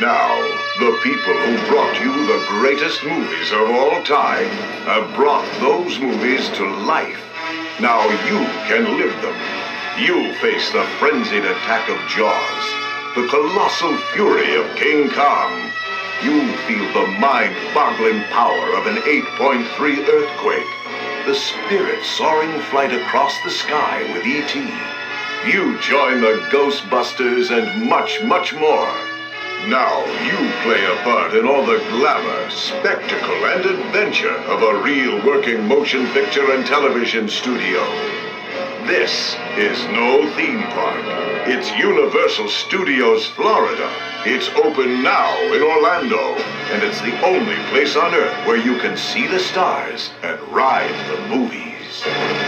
Now, the people who brought you the greatest movies of all time have brought those movies to life. Now you can live them. You face the frenzied attack of Jaws, the colossal fury of King Kong. You feel the mind-boggling power of an 8.3 earthquake, the spirit soaring flight across the sky with E.T. You join the Ghostbusters and much, much more. Now you play a part in all the glamour, spectacle, and adventure of a real working motion picture and television studio. This is no theme park. It's Universal Studios Florida. It's open now in Orlando, and it's the only place on earth where you can see the stars and ride the movies.